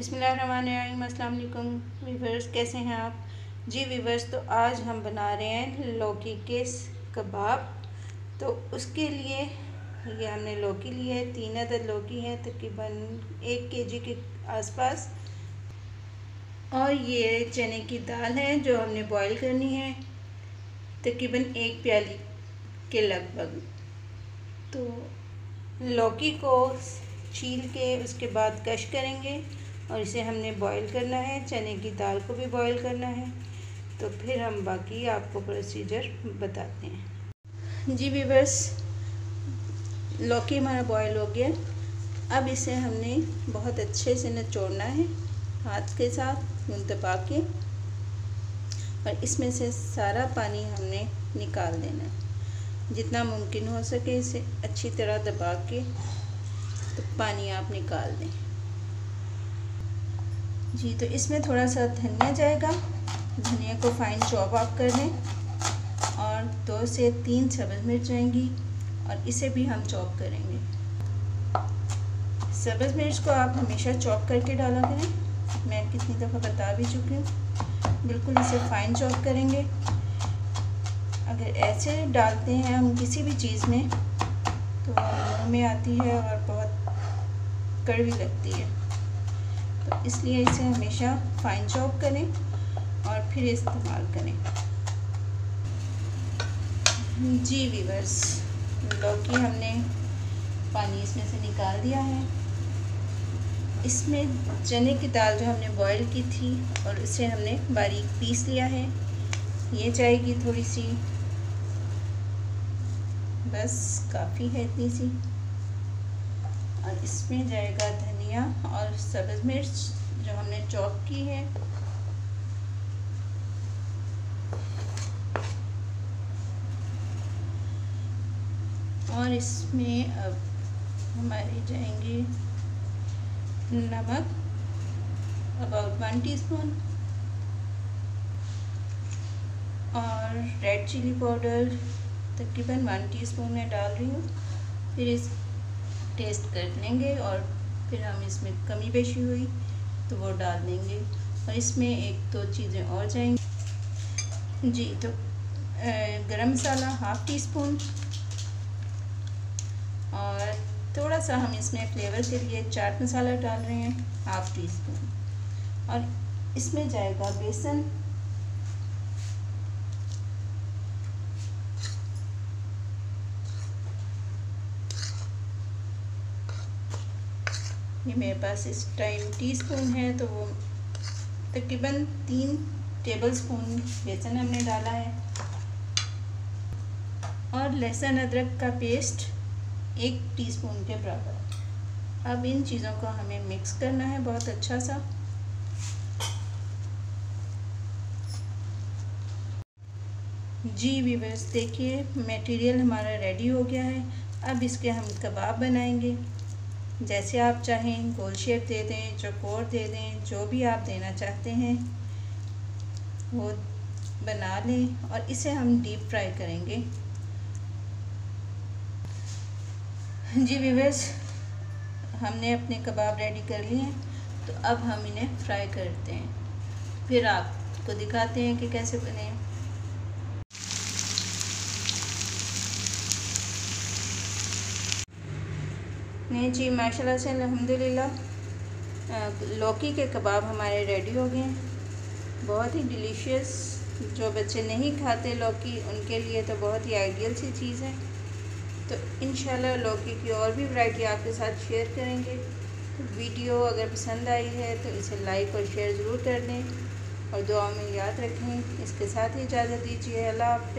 बिसमीम अस्सलाम वीवर्स कैसे हैं आप? जी वीवर्स तो आज हम बना रहे हैं लौकी के कबाब। तो उसके लिए ये हमने लौकी ली है, तीन अदद लौकी है, तकरीबन एक के जी के आसपास। और ये चने की दाल है, जो हमने बॉईल करनी है, तकरीबन एक प्याली के लगभग। तो लौकी को छील के उसके बाद कश करेंगे। और इसे हमने बॉईल करना है, चने की दाल को भी बॉईल करना है। तो फिर हम बाकी आपको प्रोसीजर बताते हैं। जी वीवर्स लौकी हमारा बॉईल हो गया। अब इसे हमने बहुत अच्छे से नचोड़ना है, हाथ के साथ दबा के। और इसमें से सारा पानी हमने निकाल देना है। जितना मुमकिन हो सके इसे अच्छी तरह दबा के तो पानी आप निकाल दें। जी तो इसमें थोड़ा सा धनिया जाएगा। धनिया को फाइन चॉप आप कर लें और दो से तीन सब्ज़ मिर्च जाएँगी और इसे भी हम चॉप करेंगे। सब्ज़ मिर्च को आप हमेशा चॉप करके डाला करें। मैं कितनी दफ़ा बता भी चुकी हूँ। बिल्कुल इसे फाइन चॉप करेंगे। अगर ऐसे डालते हैं हम किसी भी चीज़ में तो मुँह में आती है और बहुत कड़वी लगती है। तो इसलिए इसे हमेशा फाइन चॉप करें और फिर इस्तेमाल करें। जी वीवर्स लौकी हमने पानी इसमें से निकाल दिया है। इसमें चने की दाल जो हमने बॉईल की थी और इसे हमने बारीक पीस लिया है। ये जाएगी थोड़ी सी बस काफ़ी है इतनी सी। और इसमें जाएगा धनिया और सब्ज़ मिर्च जो हमने चॉप की है। और इसमें अब हमारे जाएँगे। नमक अबाउट वन टीस्पून और रेड चिली पाउडर तकरीबन वन टीस्पून में डाल रही हूँ। फिर इस टेस्ट कर लेंगे और फिर हम इसमें कमी बेशी हुई तो वो डाल देंगे और इसमें एक दो तो चीज़ें और जाएँगी। जी तो गरम मसाला हाफ़ टी स्पून और थोड़ा सा हम इसमें फ्लेवर के लिए चाट मसाला डाल रहे हैं, हाफ़ टी स्पून और इसमें जाएगा बेसन ये मेरे पास इस टाइम टीस्पून है तो वो तकरीबन तीन टेबल स्पून बेसन हमने डाला है। और लहसुन अदरक का पेस्ट एक टीस्पून के बराबर अब इन चीज़ों को हमें मिक्स करना है बहुत अच्छा सा। जी वीवर्स देखिए मटेरियल हमारा रेडी हो गया है। अब इसके हम कबाब बनाएँगे। जैसे आप चाहें, गोल शेप दे दें, चकोर दे दें, जो भी आप देना चाहते हैं, वो बना लें और इसे हम डीप फ्राई करेंगे। जी विवर्स हमने अपने कबाब रेडी कर लिए हैं तो अब हम इन्हें फ्राई करते हैं। फिर आपको दिखाते हैं कि कैसे बने। नहीं, जी, माशाल्लाह से अल्हम्दुलिल्लाह। लौकी के कबाब हमारे रेडी हो गए हैं। बहुत ही डिलीशियस जो बच्चे नहीं खाते लौकी, उनके लिए तो बहुत ही आइडियल सी चीज़ है। तो इन लौकी की और भी वैरायटी आपके साथ शेयर करेंगे। तो वीडियो अगर पसंद आई है तो इसे लाइक और शेयर ज़रूर कर दें। और दुआ में याद रखें। इसके साथ ही इजाज़त दीजिए। अल्लाह हाफ़